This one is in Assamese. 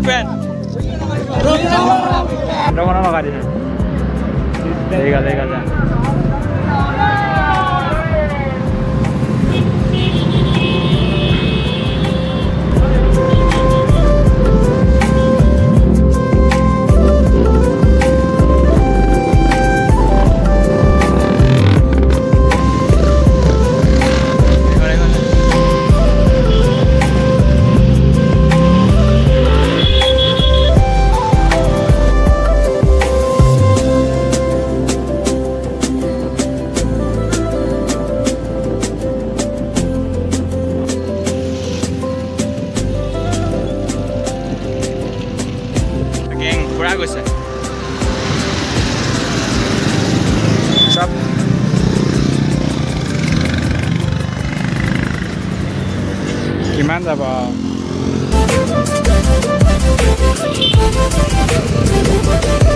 बिटमैन देखा देखा গৈছে। চাপ কিমান যাব? আৰু